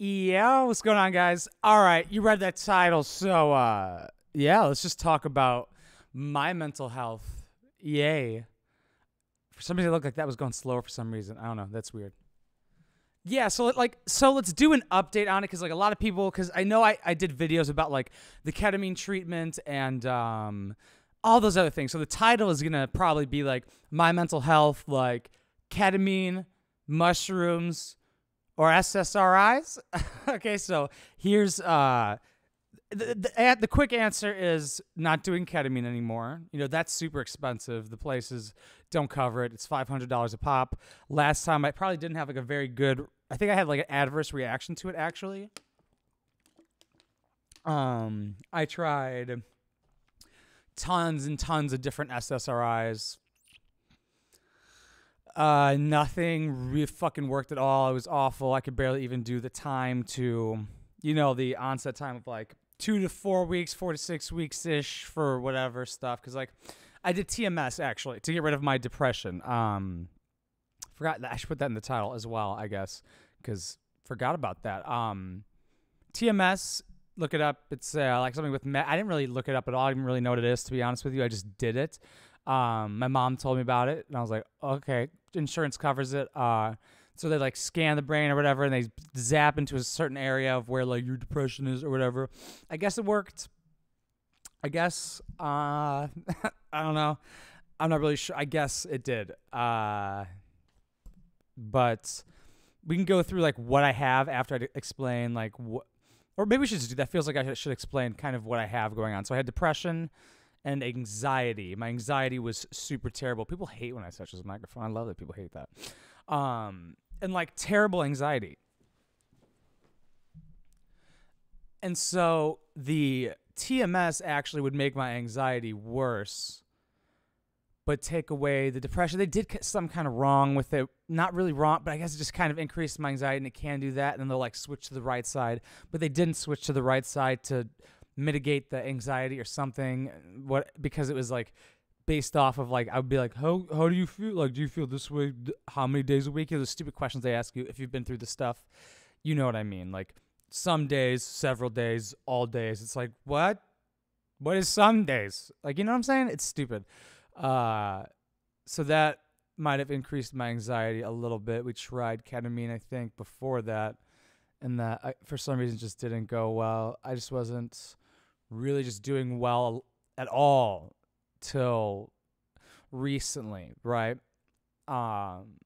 Yeah, what's going on, guys? All right, you read that title, so uh, yeah, let's just talk about my mental health. Yay! For some reason, it looked like that was going slower for some reason. I don't know. That's weird. Yeah, so like, so let's do an update on it because like a lot of people, because I know I I did videos about like the ketamine treatment and um all those other things. So the title is gonna probably be like my mental health, like ketamine, mushrooms or SSRIs. okay, so here's uh the, the, the quick answer is not doing ketamine anymore. You know, that's super expensive. The places don't cover it. It's $500 a pop. Last time I probably didn't have like a very good I think I had like an adverse reaction to it actually. Um I tried tons and tons of different SSRIs. Uh, nothing really fucking worked at all. It was awful. I could barely even do the time to, you know, the onset time of like two to four weeks, four to six weeks ish for whatever stuff. Cause like I did TMS actually to get rid of my depression. Um, forgot that I should put that in the title as well, I guess, because forgot about that. Um, TMS, look it up. It's uh, like something with me- I didn't really look it up at all. I didn't really know what it is to be honest with you. I just did it. Um, my mom told me about it, and I was like, okay, insurance covers it. Uh, so they like scan the brain or whatever, and they zap into a certain area of where like your depression is or whatever. I guess it worked. I guess uh, I don't know. I'm not really sure. I guess it did. Uh, but we can go through like what I have after I explain like what, or maybe we should just do that. Feels like I should explain kind of what I have going on. So I had depression and anxiety. My anxiety was super terrible. People hate when I touch this microphone. I love that people hate that. Um, and like terrible anxiety. And so the TMS actually would make my anxiety worse, but take away the depression. They did some kind of wrong with it. Not really wrong, but I guess it just kind of increased my anxiety and it can do that. And then they'll like switch to the right side, but they didn't switch to the right side to mitigate the anxiety or something. What because it was like based off of like I would be like, how how do you feel? Like, do you feel this way? How many days a week? You the stupid questions they ask you if you've been through the stuff. You know what I mean? Like some days, several days, all days. It's like what? What is some days? Like you know what I'm saying? It's stupid. Uh, so that might have increased my anxiety a little bit. We tried ketamine, I think, before that, and that I, for some reason just didn't go well. I just wasn't really just doing well at all till recently, right? Um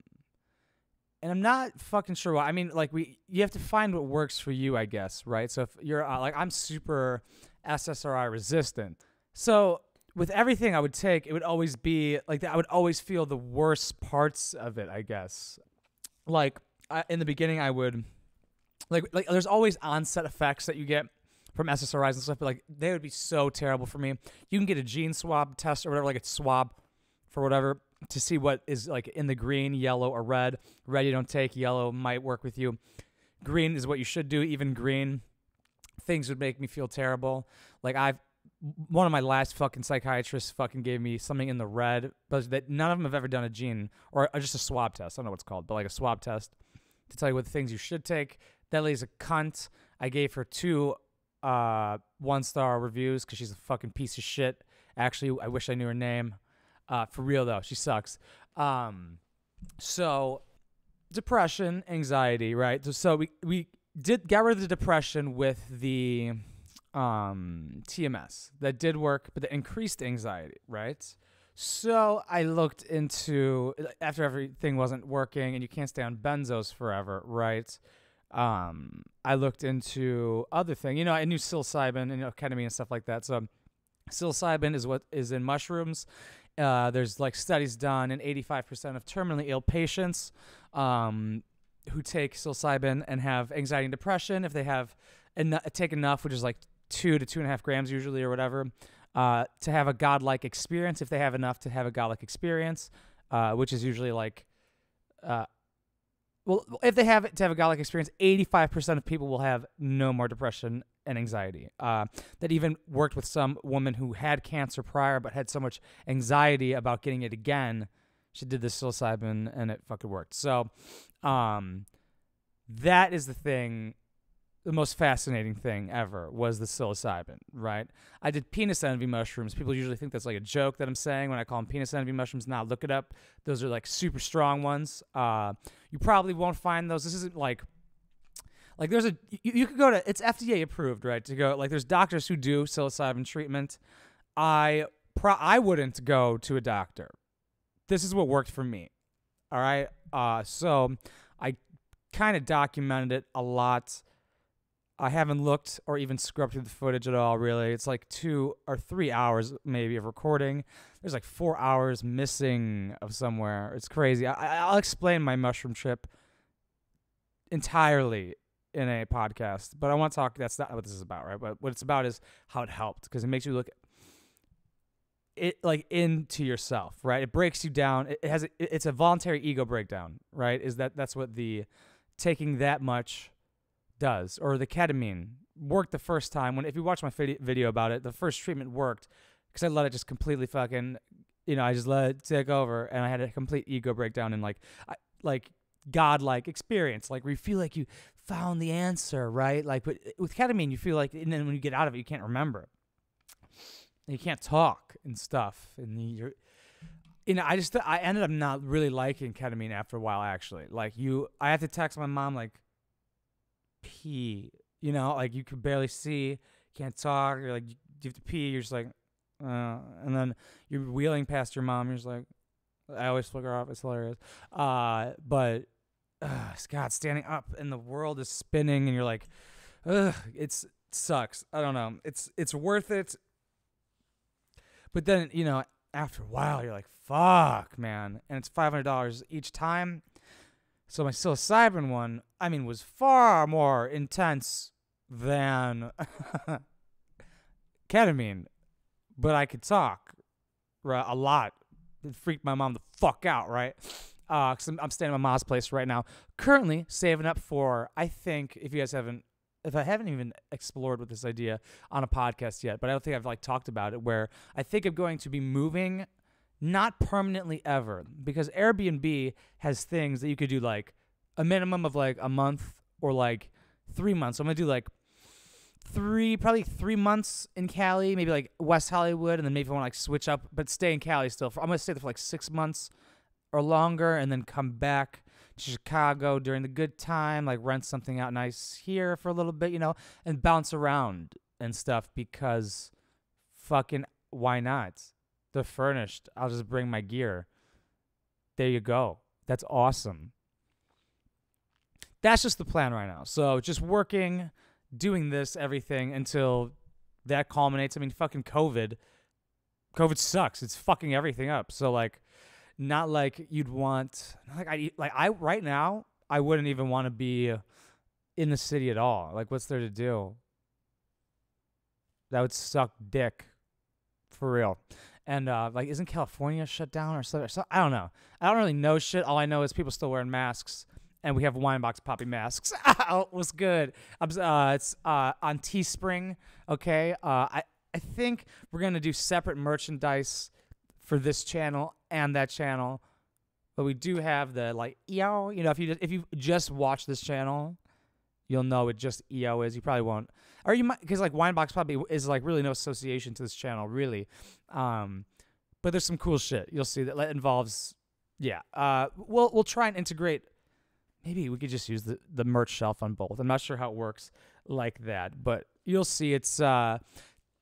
and I'm not fucking sure why. I mean, like we you have to find what works for you, I guess, right? So if you're uh, like I'm super SSRI resistant. So with everything I would take, it would always be like I would always feel the worst parts of it, I guess. Like I, in the beginning I would like like there's always onset effects that you get from SSRIs and stuff, but like they would be so terrible for me. You can get a gene swab test or whatever, like a swab for whatever to see what is like in the green, yellow, or red. Red you don't take, yellow might work with you. Green is what you should do. Even green things would make me feel terrible. Like I've one of my last fucking psychiatrists fucking gave me something in the red, but that none of them have ever done a gene or just a swab test. I don't know what it's called, but like a swab test to tell you what things you should take. That lady's a cunt. I gave her two uh, one star reviews because she's a fucking piece of shit. Actually, I wish I knew her name. Uh, for real though, she sucks. Um, so depression, anxiety, right? So, so we we did get rid of the depression with the um, TMS. That did work, but the increased anxiety, right? So I looked into after everything wasn't working, and you can't stay on benzos forever, right? Um, I looked into other thing. You know, I knew psilocybin and ketamine and stuff like that. So psilocybin is what is in mushrooms. Uh, there's like studies done in 85% of terminally ill patients um, who take psilocybin and have anxiety and depression. If they have en- take enough, which is like two to two and a half grams usually or whatever, uh, to have a godlike experience. If they have enough to have a godlike experience, uh, which is usually like uh, well, if they have it to have a godlike experience, 85% of people will have no more depression and anxiety. Uh, that even worked with some woman who had cancer prior but had so much anxiety about getting it again. She did the psilocybin and it fucking worked. So, um, that is the thing the most fascinating thing ever was the psilocybin, right? I did penis envy mushrooms. People usually think that's like a joke that I'm saying when I call them penis envy mushrooms. Now look it up. Those are like super strong ones. Uh, you probably won't find those. This isn't like like there's a you, you could go to it's FDA approved, right? To go like there's doctors who do psilocybin treatment. I pro I wouldn't go to a doctor. This is what worked for me. All right. Uh, so I kind of documented it a lot. I haven't looked or even scrubbed through the footage at all, really. It's like two or three hours, maybe, of recording. There's like four hours missing of somewhere. It's crazy. I, I'll explain my mushroom trip entirely in a podcast, but I want to talk. That's not what this is about, right? But what it's about is how it helped because it makes you look it like into yourself, right? It breaks you down. It has it's a voluntary ego breakdown, right? Is that that's what the taking that much does, or the ketamine worked the first time. When if you watch my video about it, the first treatment worked because I let it just completely fucking, you know, I just let it take over, and I had a complete ego breakdown and like, I, like godlike experience, like where you feel like you found the answer, right? Like, but uh, with ketamine, you feel like, and then when you get out of it, you can't remember. You can't talk and stuff, and you're, you know, I just I ended up not really liking ketamine after a while. Actually, like you, I have to text my mom like, pee, you know, like you can barely see, can't talk. You're like, you have to pee. You're just like, uh, and then you're wheeling past your mom. You're just like, I always flick her off. It's hilarious. Uh, but uh, God, standing up and the world is spinning, and you're like, ugh, it's it sucks. I don't know. It's it's worth it. But then you know, after a while, you're like, fuck, man, and it's five hundred dollars each time. So my psilocybin one, I mean, was far more intense than ketamine, but I could talk right, a lot. It freaked my mom the fuck out, right? Uh, cause I'm, I'm staying at my mom's place right now. Currently saving up for, I think, if you guys haven't, if I haven't even explored with this idea on a podcast yet, but I don't think I've like talked about it, where I think I'm going to be moving not permanently ever because Airbnb has things that you could do like a minimum of like a month or like three months. So I'm gonna do like three, probably three months in Cali, maybe like West Hollywood, and then maybe I want to like switch up, but stay in Cali still. For, I'm gonna stay there for like six months or longer, and then come back to Chicago during the good time, like rent something out nice here for a little bit, you know, and bounce around and stuff because fucking why not? They're furnished. I'll just bring my gear. There you go. That's awesome. That's just the plan right now. So just working, doing this, everything until that culminates. I mean, fucking COVID. COVID sucks. It's fucking everything up. So like, not like you'd want. Like I like I right now I wouldn't even want to be in the city at all. Like, what's there to do? That would suck dick, for real. And uh, like, isn't California shut down or something? So, I don't know. I don't really know shit. All I know is people still wearing masks, and we have Winebox Papi masks. oh, it was good. Uh, it's uh, on Teespring. Okay. Uh, I I think we're gonna do separate merchandise for this channel and that channel. But we do have the like EO. You know, if you just, if you just watch this channel, you'll know it just EO is. You probably won't, or you might because like Winebox Papi is like really no association to this channel, really. Um, but there's some cool shit you'll see that involves. Yeah, uh, we'll we'll try and integrate. Maybe we could just use the the merch shelf on both. I'm not sure how it works like that, but you'll see it's uh,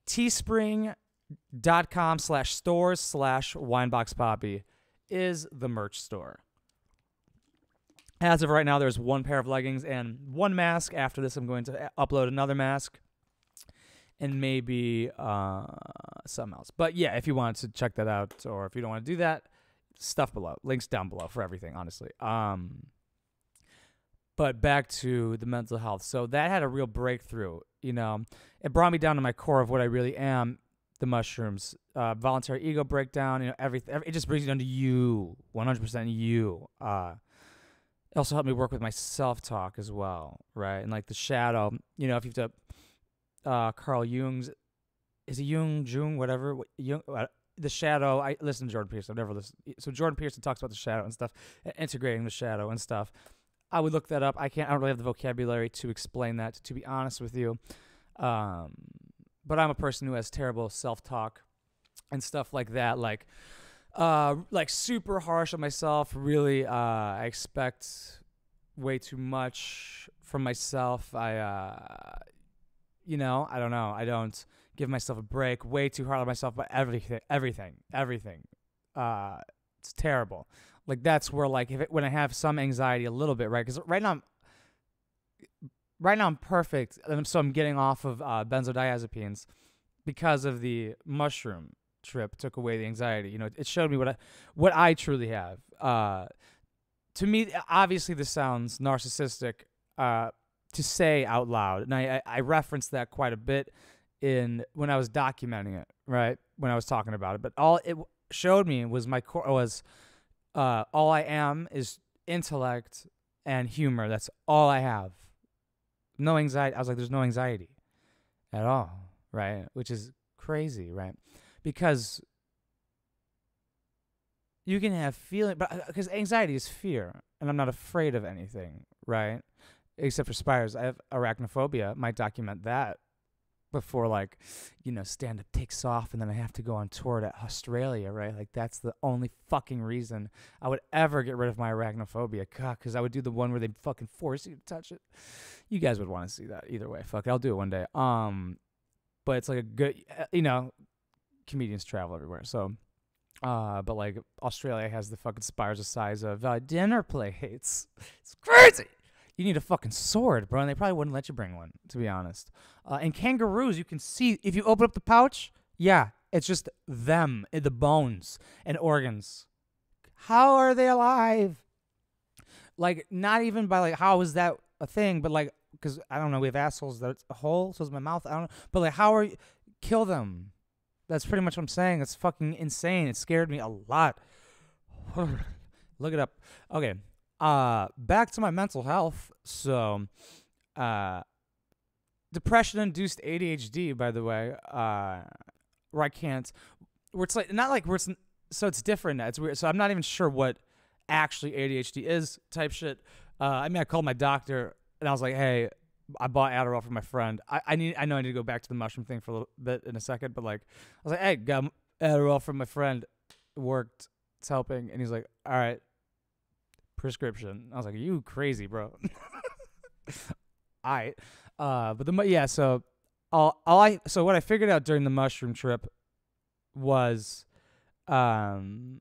Teespring.com slash stores slash Winebox Papi is the merch store. As of right now, there's one pair of leggings and one mask. After this, I'm going to upload another mask and maybe uh, something else. But yeah, if you want to check that out, or if you don't want to do that, stuff below. Links down below for everything, honestly. Um, but back to the mental health. So that had a real breakthrough. You know, it brought me down to my core of what I really am. The mushrooms, uh, voluntary ego breakdown. You know, everything. Every, it just brings you down to you, 100% you. Uh, it also helped me work with my self talk as well, right? And like the shadow, you know, if you have to, uh, Carl Jung's, is it Jung, Jung, whatever, Jung, uh, the shadow. I listen to Jordan Peterson. I've never listened. So Jordan Peterson talks about the shadow and stuff, integrating the shadow and stuff. I would look that up. I can't. I don't really have the vocabulary to explain that. To be honest with you, um, but I'm a person who has terrible self-talk and stuff like that. Like, uh, like super harsh on myself. Really, uh, I expect way too much from myself. I, uh, you know, I don't know. I don't give myself a break. Way too hard on myself. But everything, everything, everything. Uh, it's terrible. Like that's where like if it, when I have some anxiety a little bit, right? Because right now I'm right now I'm perfect, and so I'm getting off of uh, benzodiazepines because of the mushroom trip took away the anxiety. You know, it showed me what I what I truly have. Uh, to me, obviously, this sounds narcissistic uh, to say out loud, and I, I referenced that quite a bit in when I was documenting it, right? When I was talking about it, but all it showed me was my core was uh, all I am is intellect and humor. That's all I have. No anxiety. I was like, there's no anxiety at all, right? Which is crazy, right? Because you can have feeling, but because uh, anxiety is fear, and I'm not afraid of anything, right? Except for spiders. I have arachnophobia. Might document that before like you know stand up takes off and then I have to go on tour to Australia, right? Like that's the only fucking reason I would ever get rid of my arachnophobia. God, because I would do the one where they fucking force you to touch it. You guys would want to see that either way. Fuck, it, I'll do it one day. Um, but it's like a good, uh, you know, comedians travel everywhere, so. Uh, but like Australia has the fucking spires the size of uh, dinner plates. It's crazy you need a fucking sword, bro. And they probably wouldn't let you bring one, to be honest. Uh, and kangaroos, you can see if you open up the pouch, yeah, it's just them, eh, the bones and organs. How are they alive? Like, not even by like, how is that a thing? But like, because I don't know, we have assholes that's a hole, so is my mouth. I don't know. But like, how are you? Kill them. That's pretty much what I'm saying. It's fucking insane. It scared me a lot. Look it up. Okay, uh, back to my mental health. So, uh, depression induced ADHD, by the way, uh, where I can't, where it's like, not like where it's, so it's different. It's weird. So I'm not even sure what actually ADHD is type shit. Uh, I mean, I called my doctor and I was like, hey, I bought Adderall for my friend. I, I need, I know I need to go back to the mushroom thing for a little bit in a second, but like, I was like, hey, got Adderall from my friend. It worked. It's helping. And he's like, all right, prescription. I was like, "You crazy, bro?" all right. uh, but the yeah. So all all I so what I figured out during the mushroom trip was, um,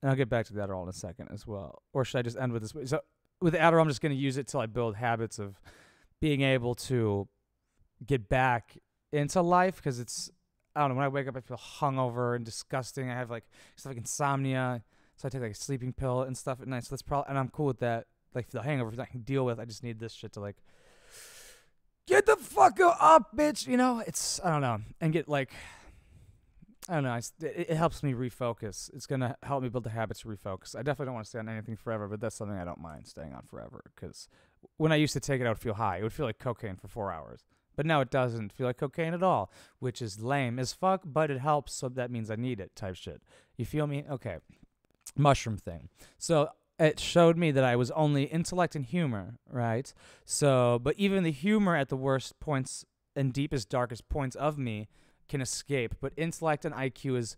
and I'll get back to that all in a second as well. Or should I just end with this? So with Adderall, I'm just going to use it till I build habits of being able to get back into life because it's I don't know when I wake up I feel hungover and disgusting. I have like stuff like insomnia. So I take like a sleeping pill and stuff at night. So that's probably, and I'm cool with that. Like the hangover, I can deal with. I just need this shit to like get the fuck up, bitch. You know, it's I don't know, and get like I don't know. it, it helps me refocus. It's gonna help me build the habits to refocus. I definitely don't want to stay on anything forever, but that's something I don't mind staying on forever. Because when I used to take it, I would feel high. It would feel like cocaine for four hours. But now it doesn't feel like cocaine at all, which is lame as fuck. But it helps, so that means I need it. Type shit. You feel me? Okay mushroom thing. So it showed me that I was only intellect and humor, right? So, but even the humor at the worst points and deepest, darkest points of me can escape. But intellect and IQ is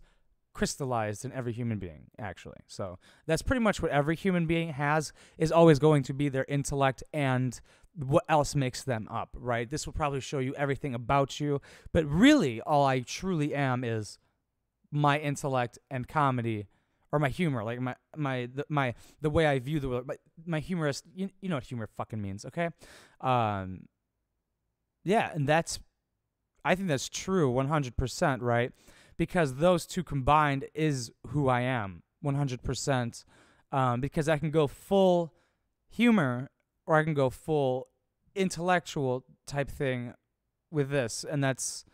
crystallized in every human being, actually. So that's pretty much what every human being has, is always going to be their intellect and what else makes them up, right? This will probably show you everything about you. But really, all I truly am is my intellect and comedy or my humor, like my my the, my the way I view the world, my, my humorous. You, you know what humor fucking means, okay? Um, yeah, and that's I think that's true, one hundred percent, right? Because those two combined is who I am, one hundred percent. Um, because I can go full humor or I can go full intellectual type thing with this, and that's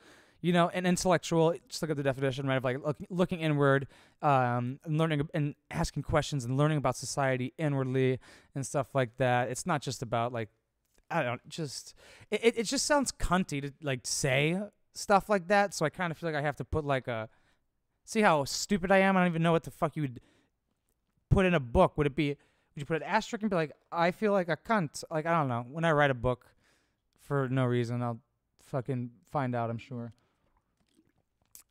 you know, an intellectual. Just look at the definition, right? Of like look, looking inward, um, and learning and asking questions and learning about society inwardly and stuff like that. It's not just about like I don't just it. It just sounds cunty to like say stuff like that. So I kind of feel like I have to put like a see how stupid I am. I don't even know what the fuck you would put in a book. Would it be Would you put an asterisk and be like, I feel like a cunt? Like I don't know. When I write a book, for no reason, I'll fucking find out. I'm sure.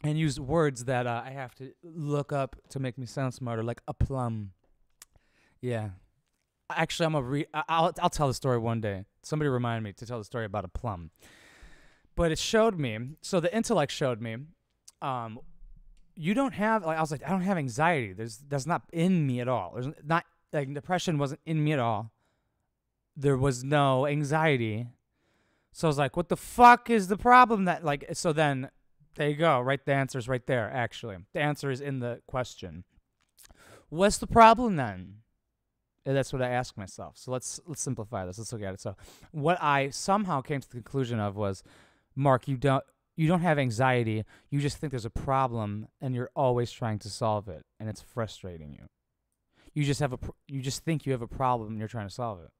And use words that uh, I have to look up to make me sound smarter, like a plum. Yeah. Actually, I'm a re. I'll I'll tell the story one day. Somebody remind me to tell the story about a plum. But it showed me. So the intellect showed me. Um, you don't have like I was like I don't have anxiety. There's that's not in me at all. There's not like depression wasn't in me at all. There was no anxiety. So I was like, what the fuck is the problem that like so then there you go, right the answer is right there actually. The answer is in the question. What's the problem then? And that's what I ask myself. So let's let's simplify this. Let's look at it. So what I somehow came to the conclusion of was Mark, you don't you don't have anxiety. You just think there's a problem and you're always trying to solve it and it's frustrating you. You just have a you just think you have a problem and you're trying to solve it.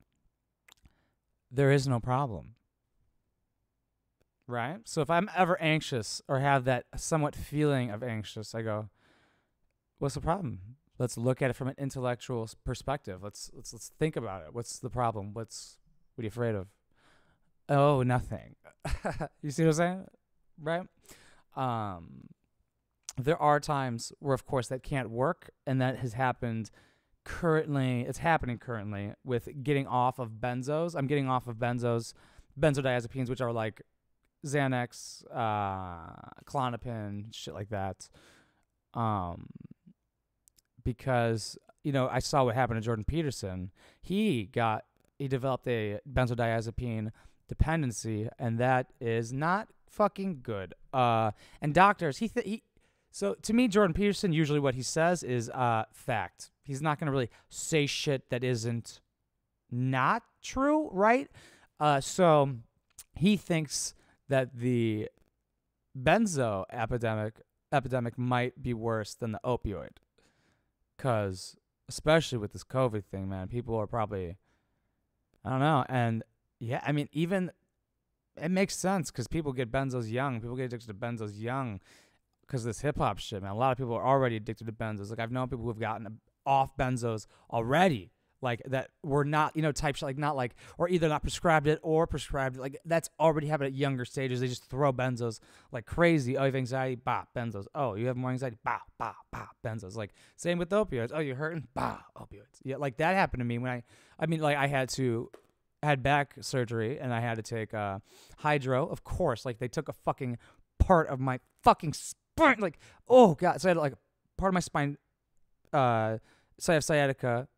There is no problem. Right? So if I'm ever anxious or have that somewhat feeling of anxious, I go, what's the problem? Let's look at it from an intellectual perspective. Let's let's let's think about it. What's the problem? What's what are you afraid of? Oh, nothing. you see what I'm saying? Right? Um there are times where of course that can't work and that has happened currently it's happening currently with getting off of benzos. I'm getting off of benzos, benzodiazepines which are like Xanax, uh Klonopin, shit like that. Um because you know, I saw what happened to Jordan Peterson. He got he developed a benzodiazepine dependency and that is not fucking good. Uh and doctors, he th- he so to me Jordan Peterson usually what he says is uh fact. He's not going to really say shit that isn't not true, right? Uh so he thinks that the benzo epidemic epidemic might be worse than the opioid because especially with this covid thing man people are probably i don't know and yeah i mean even it makes sense because people get benzos young people get addicted to benzos young because this hip-hop shit man. A lot of people are already addicted to benzos. Like i've known people who've gotten off benzos already like that were not you know type like not like or either not prescribed it or prescribed it like that's already happened at younger stages. They just throw benzos like crazy. Oh you have anxiety? Bah benzos. Oh you have more anxiety? Bah bah bah benzos. Like same with opioids. Oh you're hurting? Bah opioids. Yeah like that happened to me when i i mean like i had to had back surgery and i had to take uh hydro. Of course like they took a fucking part of my fucking spine like oh god. So i had like part of my spine uh so i have sciatica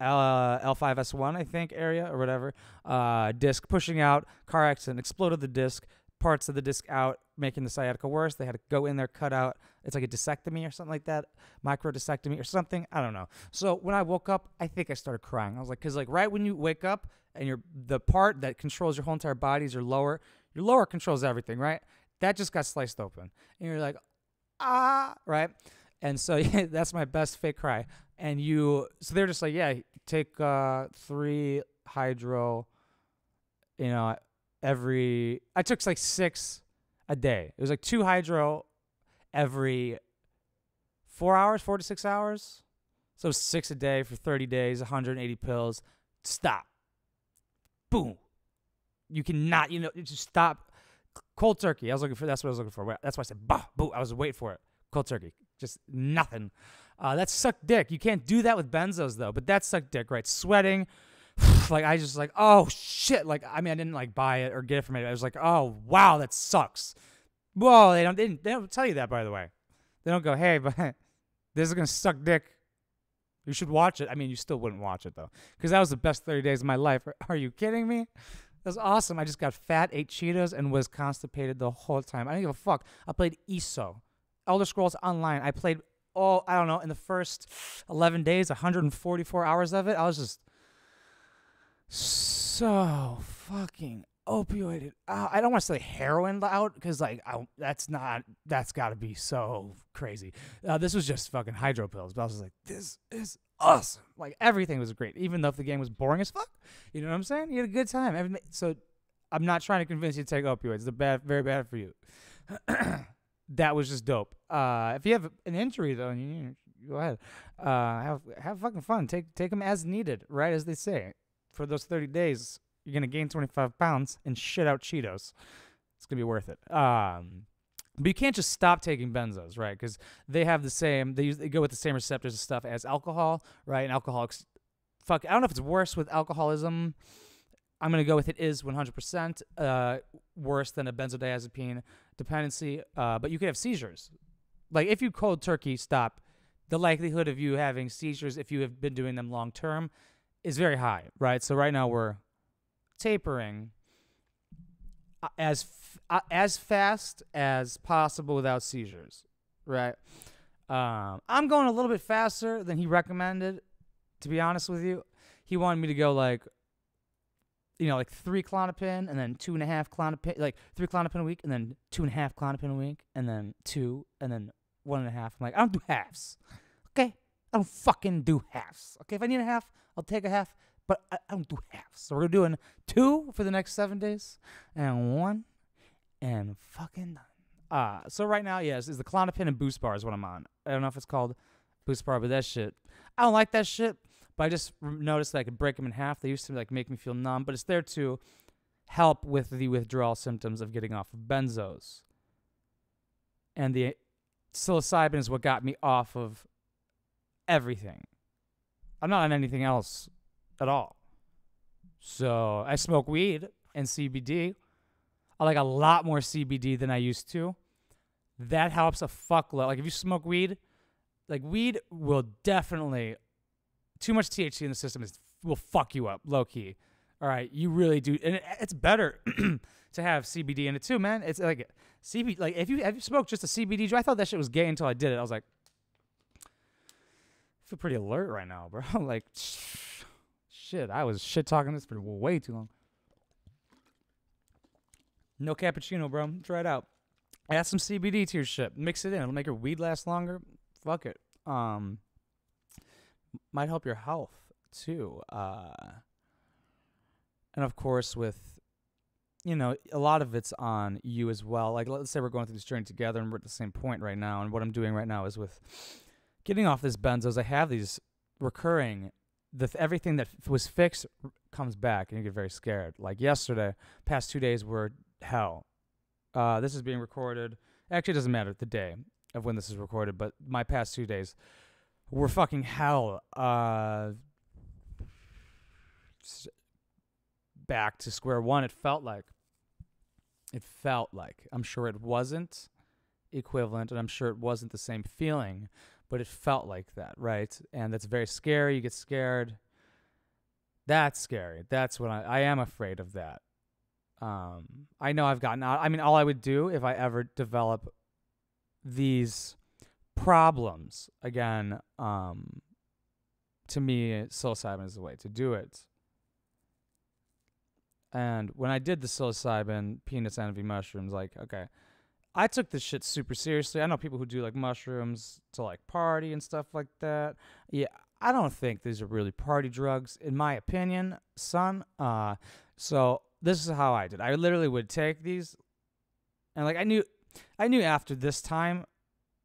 uh, L5S1, I think, area or whatever. Uh, disc pushing out, car accident, exploded the disc, parts of the disc out, making the sciatica worse. They had to go in there, cut out. It's like a discectomy or something like that, micro discectomy or something. I don't know. So when I woke up, I think I started crying. I was like, because like right when you wake up and you're the part that controls your whole entire body is your lower. Your lower controls everything, right? That just got sliced open, and you're like, ah, right. And so yeah, that's my best fake cry. And you, so they're just like, yeah, take uh, three hydro, you know, every. I took like six a day. It was like two hydro every four hours, four to six hours. So six a day for 30 days, 180 pills. Stop. Boom. You cannot, you know, just stop. Cold turkey. I was looking for. That's what I was looking for. That's why I said, bah, boo. I was waiting for it. Cold turkey. Just nothing. Uh, that's sucked dick. You can't do that with benzos though. But that sucked dick, right? Sweating. like I just like, oh shit. Like I mean, I didn't like buy it or get it from it. I was like, oh wow, that sucks. Whoa, they don't. They, didn't, they don't tell you that by the way. They don't go, hey, but this is gonna suck dick. You should watch it. I mean, you still wouldn't watch it though, because that was the best 30 days of my life. Are you kidding me? That was awesome. I just got fat, ate Cheetos, and was constipated the whole time. I didn't give a fuck. I played ESO, Elder Scrolls Online. I played all I don't know in the first 11 days, 144 hours of it. I was just so fucking opioided. Uh, I don't want to say heroin out because like I, that's not that's got to be so crazy. Uh, this was just fucking hydro pills, but I was like, this is awesome. Like everything was great, even though the game was boring as fuck. You know what I'm saying? You had a good time. So I'm not trying to convince you to take opioids. They're bad, very bad for you. that was just dope. Uh, if you have an injury though, and you go ahead. Uh, have have fucking fun. Take take them as needed, right as they say. For those 30 days, you're gonna gain 25 pounds and shit out Cheetos. It's gonna be worth it. Um, but you can't just stop taking benzos, right? Because they have the same. They use they go with the same receptors and stuff as alcohol, right? And alcoholics, fuck. I don't know if it's worse with alcoholism. I'm gonna go with it is 100% uh, worse than a benzodiazepine dependency. Uh, but you could have seizures. Like if you cold turkey stop, the likelihood of you having seizures if you have been doing them long term is very high, right? So right now we're tapering uh, as f- uh, as fast as possible without seizures, right? Um, I'm going a little bit faster than he recommended. To be honest with you, he wanted me to go like, you know, like three Klonopin and then two and a half Klonopin, like three Klonopin a week and then two and a half Klonopin a week and then two and then one and a half. I'm like, I don't do halves, okay? I don't fucking do halves. Okay, if I need a half, I'll take a half, but I, I don't do halves. So we're doing two for the next seven days and one and fucking done. Uh, so right now, yes, is the Klonopin and BuSpar is what I'm on. I don't know if it's called BuSpar, but that shit, I don't like that shit. But I just noticed that I could break them in half. They used to like make me feel numb, but it's there to help with the withdrawal symptoms of getting off of benzos. And the psilocybin is what got me off of everything. I'm not on anything else at all. So I smoke weed and CBD. I like a lot more CBD than I used to. That helps a fuckload. Like if you smoke weed, like weed will definitely too much THC in the system is will fuck you up low key. All right, you really do, and it, it's better to have CBD in it too, man. It's like CBD. Like if you have you smoked just a CBD, I thought that shit was gay until I did it. I was like, I feel pretty alert right now, bro. like, shit, I was shit talking this for way too long. No cappuccino, bro. Try it out. Add some CBD to your shit. Mix it in. It'll make your weed last longer. Fuck it. Um, might help your health too. Uh, and of course, with you know, a lot of it's on you as well. Like, let's say we're going through this journey together, and we're at the same point right now. And what I'm doing right now is with getting off this benzos. I have these recurring. The th- everything that f- was fixed r- comes back, and you get very scared. Like yesterday, past two days were hell. Uh, this is being recorded. Actually, it doesn't matter the day of when this is recorded, but my past two days were fucking hell. Uh, back to square one. It felt like. It felt like. I'm sure it wasn't equivalent, and I'm sure it wasn't the same feeling, but it felt like that, right? And that's very scary. You get scared. That's scary. That's what I, I am afraid of that. Um, I know I've gotten out. I mean, all I would do if I ever develop these problems again, um, to me, psilocybin is the way to do it. And when I did the psilocybin penis envy mushrooms, like, okay, I took this shit super seriously. I know people who do like mushrooms to like party and stuff like that. Yeah, I don't think these are really party drugs, in my opinion, son. Uh, so this is how I did. I literally would take these, and like I knew, I knew after this time,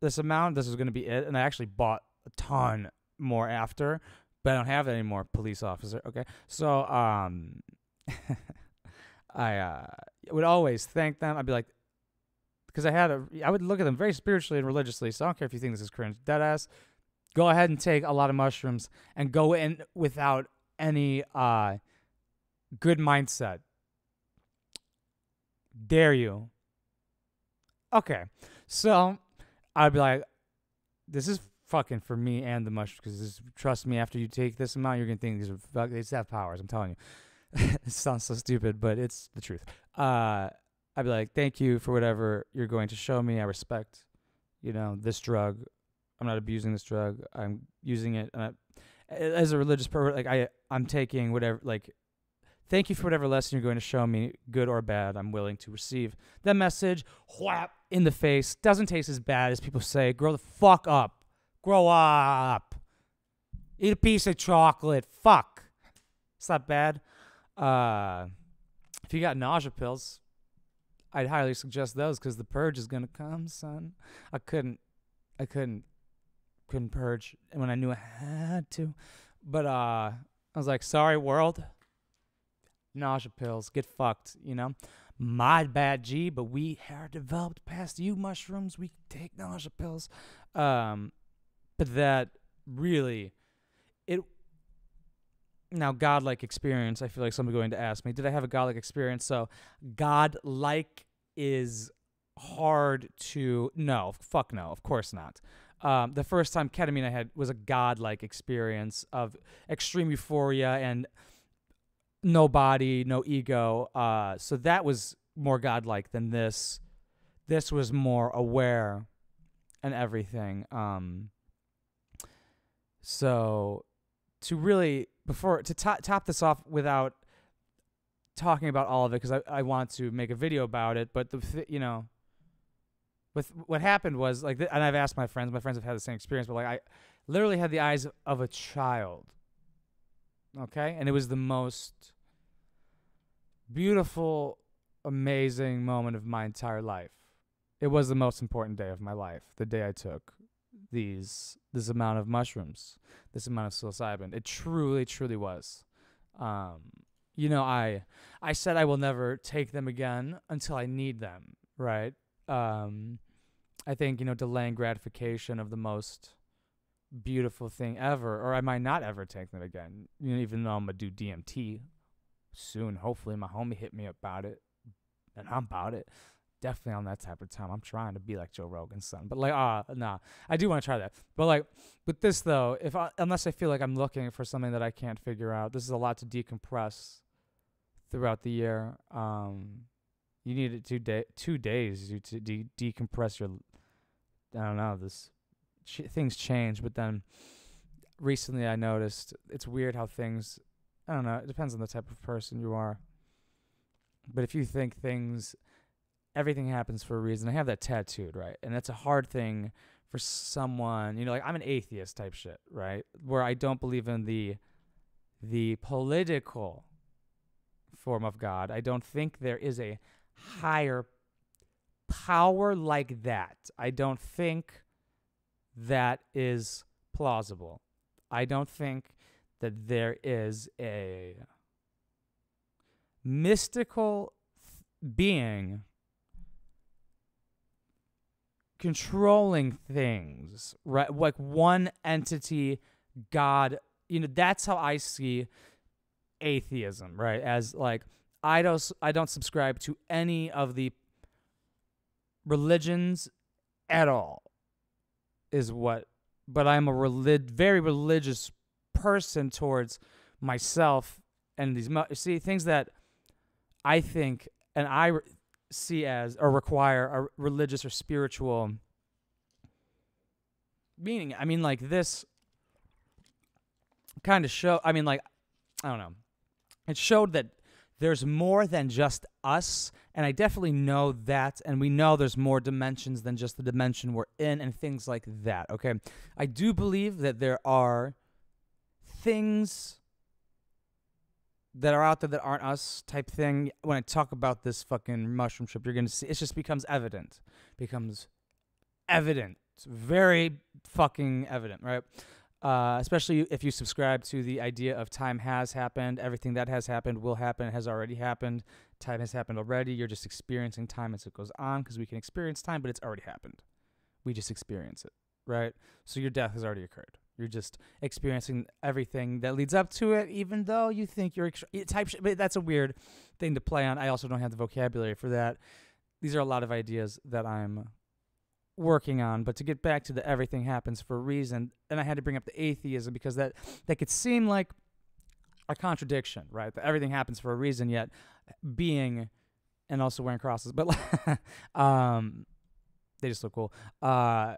this amount, this is gonna be it, and I actually bought a ton more after, but I don't have that anymore. Police officer. Okay, so um, I uh would always thank them. I'd be like, because I had a, I would look at them very spiritually and religiously. So I don't care if you think this is cringe, dead ass. Go ahead and take a lot of mushrooms and go in without any uh good mindset. Dare you? Okay, so I'd be like, this is fucking for me and the mushrooms because trust me, after you take this amount, you're gonna think these are fuck, these have powers. I'm telling you. it sounds so stupid, but it's the truth. Uh, I'd be like, thank you for whatever you're going to show me. I respect, you know, this drug. I'm not abusing this drug. I'm using it I, as a religious person. Like I, I'm taking whatever. Like, thank you for whatever lesson you're going to show me, good or bad. I'm willing to receive the message. Whap in the face. Doesn't taste as bad as people say. Grow the fuck up. Grow up. Eat a piece of chocolate. Fuck. It's not bad. Uh, if you got nausea pills, I'd highly suggest those because the purge is gonna come, son. I couldn't, I couldn't couldn't purge when I knew I had to. But uh, I was like, sorry, world. Nausea pills, get fucked, you know? My bad, G, but we are developed past you mushrooms. We take nausea pills. Um, but that really, it. Now, godlike experience, I feel like somebody's going to ask me, did I have a godlike experience? So, godlike is hard to. No, fuck no, of course not. Um, the first time ketamine I had was a godlike experience of extreme euphoria and no body, no ego. Uh, so that was more godlike than this. This was more aware and everything. Um, so to really before to top top this off without talking about all of it because I, I want to make a video about it, but the you know with what happened was like, and I've asked my friends. My friends have had the same experience, but like I literally had the eyes of a child. Okay, and it was the most beautiful, amazing moment of my entire life. It was the most important day of my life. The day I took these this amount of mushrooms, this amount of psilocybin. It truly, truly was. Um, you know, I I said I will never take them again until I need them, right? um, I think you know delaying gratification of the most beautiful thing ever, or I might not ever take them again. You know, even though I'm gonna do DMT soon. Hopefully, my homie hit me about it, and I'm about it. Definitely on that type of time. I'm trying to be like Joe Rogan's son, but like, ah, uh, nah, I do want to try that. But like, with this though, if I, unless I feel like I'm looking for something that I can't figure out, this is a lot to decompress throughout the year. Um, you need it two day two days to de- decompress your. I don't know this. Ch- things change, but then recently I noticed it's weird how things. I don't know. It depends on the type of person you are. But if you think things, everything happens for a reason. I have that tattooed, right? And that's a hard thing for someone. You know, like I'm an atheist type shit, right? Where I don't believe in the, the political form of God. I don't think there is a higher power like that. I don't think that is plausible. I don't think that there is a mystical th- being controlling things, right? Like one entity, God. You know, that's how I see atheism, right? As like I don't I don't subscribe to any of the religions at all. Is what but I'm a relig- very religious person towards myself and these see things that I think and I re- see as or require a religious or spiritual meaning. I mean like this kind of show I mean like I don't know. It showed that there's more than just us. And I definitely know that. And we know there's more dimensions than just the dimension we're in and things like that. Okay. I do believe that there are things that are out there that aren't us type thing. When I talk about this fucking mushroom trip, you're going to see it just becomes evident. Becomes evident. It's very fucking evident, right? Uh, especially if you subscribe to the idea of time has happened, everything that has happened will happen, has already happened, time has happened already. You're just experiencing time as it goes on because we can experience time, but it's already happened. We just experience it, right? So your death has already occurred. You're just experiencing everything that leads up to it, even though you think you're type. Sh- but that's a weird thing to play on. I also don't have the vocabulary for that. These are a lot of ideas that I'm working on. But to get back to the everything happens for a reason, and I had to bring up the atheism because that that could seem like a contradiction, right? That everything happens for a reason, yet being and also wearing crosses, but um, they just look cool. Uh,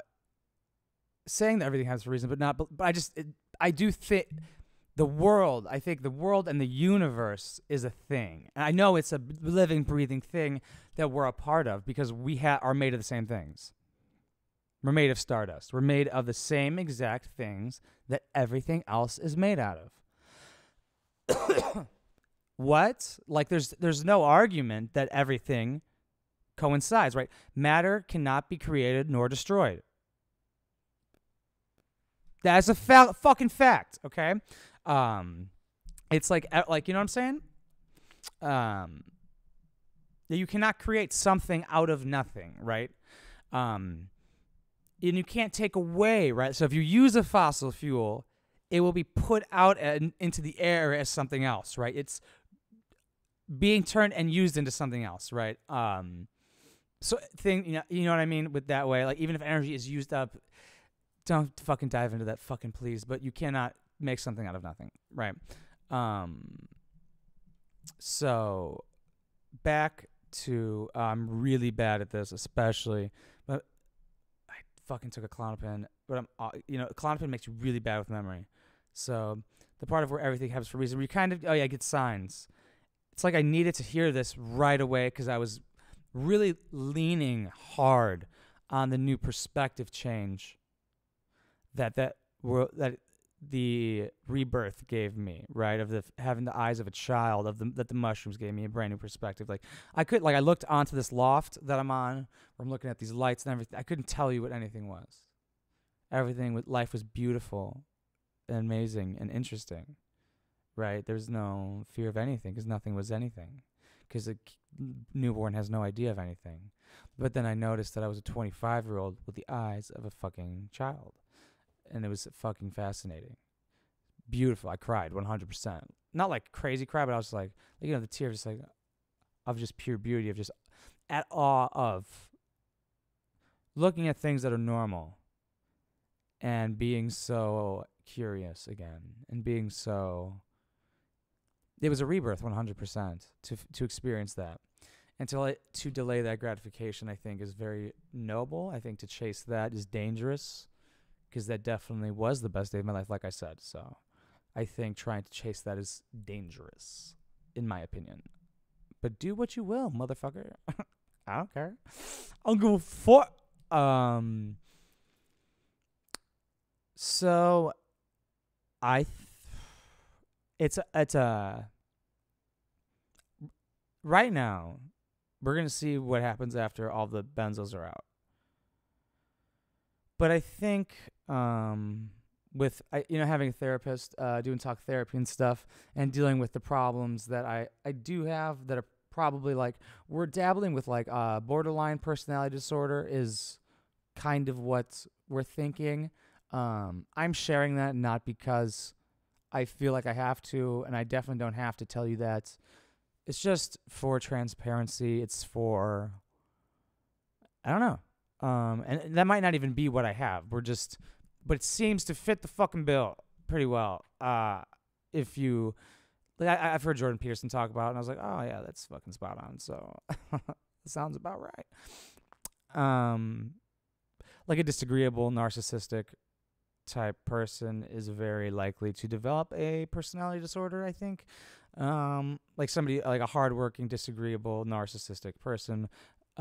saying that everything has a reason, but not. But, but I just it, I do think the world. I think the world and the universe is a thing. And I know it's a living, breathing thing that we're a part of because we ha- are made of the same things. We're made of stardust. We're made of the same exact things that everything else is made out of. what? Like there's there's no argument that everything coincides, right? Matter cannot be created nor destroyed. That's a fa- fucking fact. Okay. Um, it's like like you know what I'm saying. Um, that you cannot create something out of nothing, right? Um, and you can't take away, right? So if you use a fossil fuel, it will be put out into the air as something else, right? It's being turned and used into something else, right? Um, so thing, you know, you know what I mean with that way. Like even if energy is used up, don't fucking dive into that fucking please. But you cannot make something out of nothing, right? Um, so back to I'm really bad at this, especially. Fucking took a Klonopin, but I'm uh, you know Klonopin makes you really bad with memory. So the part of where everything happens for a reason, where you kind of oh yeah, I get signs. It's like I needed to hear this right away because I was really leaning hard on the new perspective change that that were that the rebirth gave me, right? Of the having the eyes of a child, of the that the mushrooms gave me a brand new perspective. Like I could, like I looked onto this loft that I'm on, where I'm looking at these lights and everything. I couldn't tell you what anything was. Everything with life was beautiful, and amazing, and interesting, right? There's no fear of anything because nothing was anything, because a newborn has no idea of anything. But then I noticed that I was a 25 year old with the eyes of a fucking child and it was fucking fascinating. Beautiful. I cried 100%. Not like crazy cry, but I was like, you know, the tears just like of just pure beauty, of just at awe of looking at things that are normal and being so curious again and being so it was a rebirth 100% to to experience that and to to delay that gratification i think is very noble i think to chase that is dangerous because that definitely was the best day of my life, like I said. So I think trying to chase that is dangerous, in my opinion. But do what you will, motherfucker. I don't care. I'll go for um. So, I. Th- it's a, it's a. Right now, we're gonna see what happens after all the benzos are out. But I think um, with I, you know having a therapist, uh, doing talk therapy and stuff, and dealing with the problems that I I do have that are probably like we're dabbling with like uh, borderline personality disorder is kind of what we're thinking. Um, I'm sharing that not because I feel like I have to, and I definitely don't have to tell you that. It's just for transparency. It's for I don't know. Um, and that might not even be what I have. We're just but it seems to fit the fucking bill pretty well. Uh, if you, like, I, have heard Jordan Peterson talk about, it, and I was like, oh yeah, that's fucking spot on. So sounds about right. Um, like a disagreeable, narcissistic type person is very likely to develop a personality disorder. I think. Um, like somebody like a hardworking, disagreeable, narcissistic person.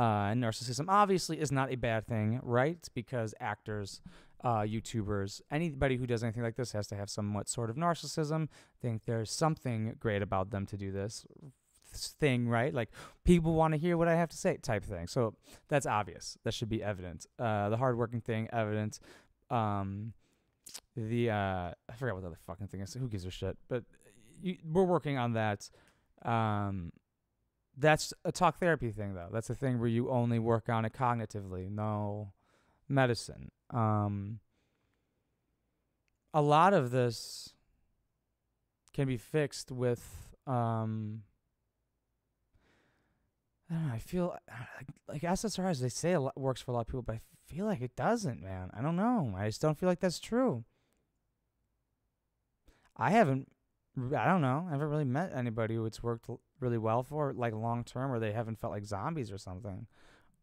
Uh, narcissism obviously is not a bad thing, right? Because actors uh, YouTubers, anybody who does anything like this has to have somewhat sort of narcissism. Think there's something great about them to do this thing, right? Like people want to hear what I have to say, type thing. So that's obvious. That should be evident. Uh, the hardworking thing, evident. Um, the uh, I forgot what the other fucking thing is. Who gives a shit? But you, we're working on that. Um, that's a talk therapy thing, though. That's a thing where you only work on it cognitively. No medicine. Um, a lot of this can be fixed with um, I don't know. I feel like, like SSRIs. They say it works for a lot of people, but I feel like it doesn't, man. I don't know. I just don't feel like that's true. I haven't. I don't know. I haven't really met anybody who it's worked really well for, like long term, or they haven't felt like zombies or something.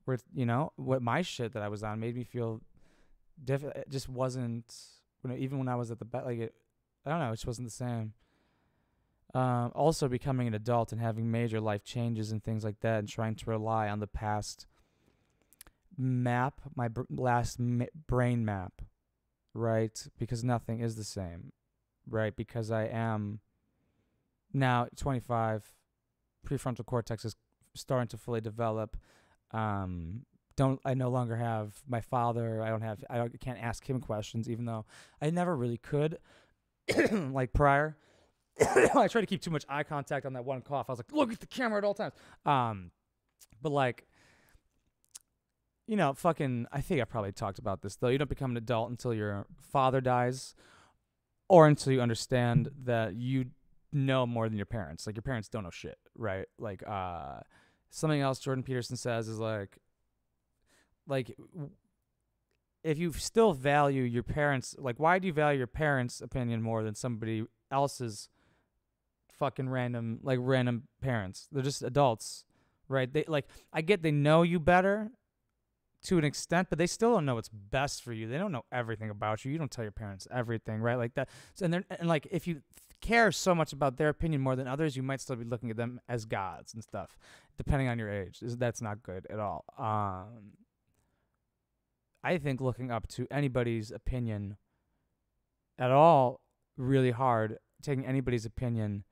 Where you know what my shit that I was on made me feel diff- it just wasn't you know, even when I was at the best like it I don't know, it just wasn't the same. Um, also becoming an adult and having major life changes and things like that and trying to rely on the past map, my br- last ma- brain map, right? Because nothing is the same, right? Because I am now 25, prefrontal cortex is starting to fully develop. Um, don't I no longer have my father. I don't have I don't, can't ask him questions, even though I never really could, like prior. I try to keep too much eye contact on that one cough. I was like, look at the camera at all times. Um, but like, you know, fucking. I think I probably talked about this though. You don't become an adult until your father dies, or until you understand that you know more than your parents. Like your parents don't know shit, right? Like, uh, something else Jordan Peterson says is like, like. If you still value your parents, like, why do you value your parents' opinion more than somebody else's fucking random like random parents. They're just adults, right? They like I get they know you better to an extent, but they still don't know what's best for you. They don't know everything about you. You don't tell your parents everything, right? Like that. So, and then and like if you care so much about their opinion more than others, you might still be looking at them as gods and stuff, depending on your age. That's not good at all. Um, I think looking up to anybody's opinion at all really hard. Taking anybody's opinion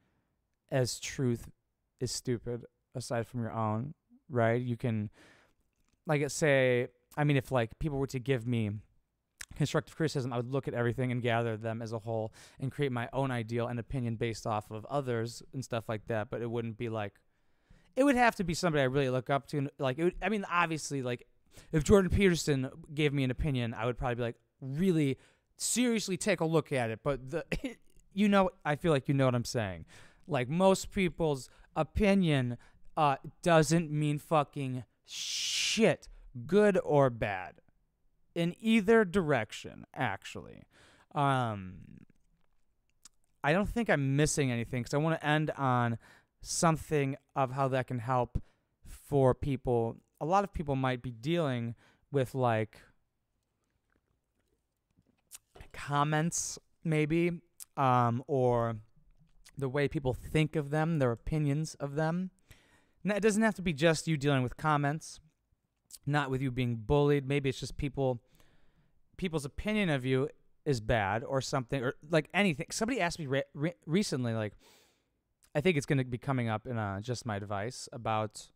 as truth is stupid aside from your own, right? You can like say I mean if like people were to give me constructive criticism, I would look at everything and gather them as a whole and create my own ideal and opinion based off of others and stuff like that, but it wouldn't be like it would have to be somebody I really look up to like would, I mean obviously like if Jordan Peterson gave me an opinion, I would probably be like really? Seriously take a look at it, but the you know I feel like you know what I'm saying. Like most people's opinion uh, doesn't mean fucking shit, good or bad, in either direction. Actually, um, I don't think I'm missing anything because I want to end on something of how that can help for people. A lot of people might be dealing with like comments, maybe, um, or the way people think of them, their opinions of them. Now, it doesn't have to be just you dealing with comments, not with you being bullied. Maybe it's just people people's opinion of you is bad or something or like anything. Somebody asked me re- re- recently like I think it's going to be coming up in uh, just my advice about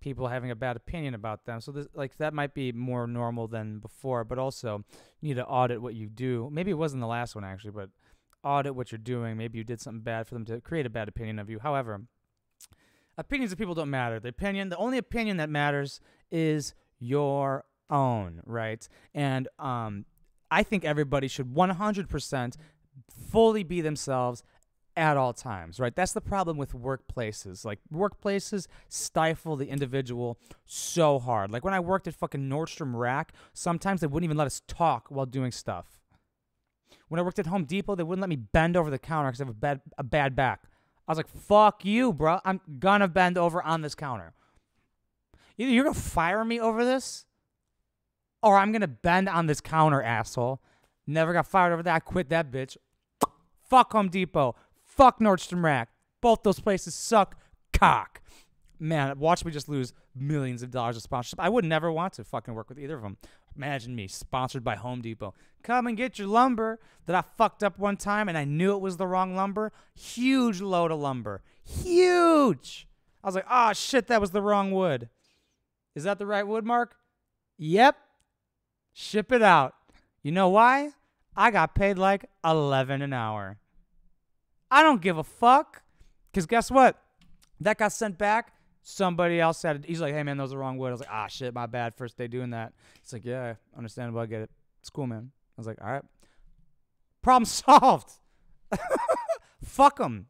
people having a bad opinion about them. So this, like that might be more normal than before, but also you need to audit what you do. Maybe it wasn't the last one actually, but audit what you're doing. Maybe you did something bad for them to create a bad opinion of you. However, opinions of people don't matter. The opinion, the only opinion that matters is your own, right? And um, I think everybody should 100% fully be themselves at all times, right? That's the problem with workplaces. Like workplaces stifle the individual so hard. Like when I worked at fucking Nordstrom Rack, sometimes they wouldn't even let us talk while doing stuff. When I worked at Home Depot, they wouldn't let me bend over the counter because I have a bad a bad back. I was like, "Fuck you, bro! I'm gonna bend over on this counter. Either you're gonna fire me over this, or I'm gonna bend on this counter, asshole." Never got fired over that. I quit that bitch. Fuck Home Depot. Fuck Nordstrom Rack. Both those places suck cock. Man, watch me just lose millions of dollars of sponsorship. I would never want to fucking work with either of them. Imagine me sponsored by Home Depot. Come and get your lumber that I fucked up one time and I knew it was the wrong lumber. Huge load of lumber. Huge. I was like, oh shit, that was the wrong wood. Is that the right wood, Mark? Yep. Ship it out. You know why? I got paid like 11 an hour. I don't give a fuck. Because guess what? That got sent back somebody else said. He's like, hey man, those are the wrong word. I was like, ah shit, my bad. First day doing that. He's like, yeah, understandable. I get it. It's cool, man. I was like, all right. Problem solved. Fuck them.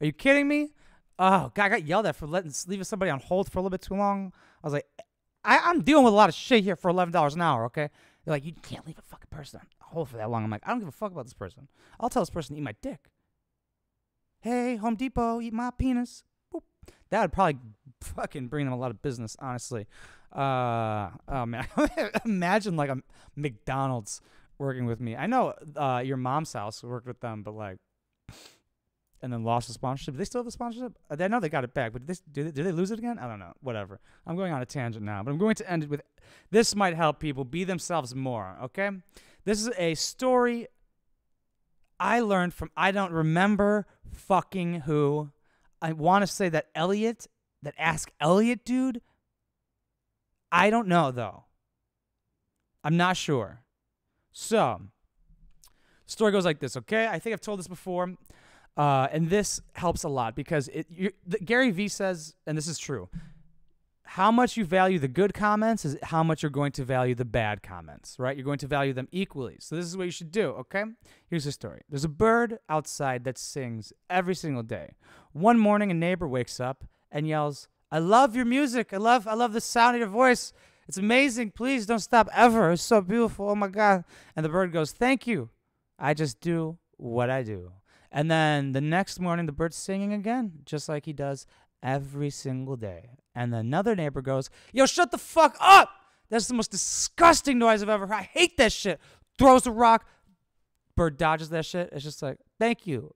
Are you kidding me? Oh, God, I got yelled at for letting leaving somebody on hold for a little bit too long. I was like, I, I'm dealing with a lot of shit here for eleven dollars an hour. Okay, they're like, you can't leave a fucking person on hold for that long. I'm like, I don't give a fuck about this person. I'll tell this person to eat my dick. Hey, Home Depot, eat my penis. That would probably fucking bring them a lot of business, honestly. Uh, oh man, imagine like a McDonald's working with me. I know uh, your mom's house worked with them, but like, and then lost the sponsorship. Do they still have the sponsorship? Uh, I know they got it back, but did they, did they, did they lose it again? I don't know. Whatever. I'm going on a tangent now, but I'm going to end it with this might help people be themselves more. Okay, this is a story I learned from I don't remember fucking who. I want to say that Elliot that Ask Elliot dude. I don't know though. I'm not sure. So, story goes like this, okay? I think I've told this before. Uh, and this helps a lot because it, you, the, Gary Vee says, and this is true, how much you value the good comments is how much you're going to value the bad comments, right? You're going to value them equally. So this is what you should do, okay? Here's the story. There's a bird outside that sings every single day. One morning a neighbor wakes up and yells, "I love your music. I love I love the sound of your voice. It's amazing. Please don't stop ever. It's so beautiful. Oh my god." And the bird goes, "Thank you. I just do what I do." And then the next morning the bird's singing again, just like he does every single day. And another neighbor goes, Yo, shut the fuck up! That's the most disgusting noise I've ever heard. I hate that shit. Throws a rock. Bird dodges that shit. It's just like, thank you.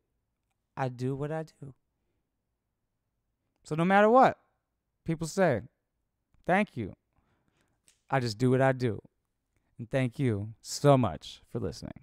I do what I do. So no matter what people say, thank you. I just do what I do. And thank you so much for listening.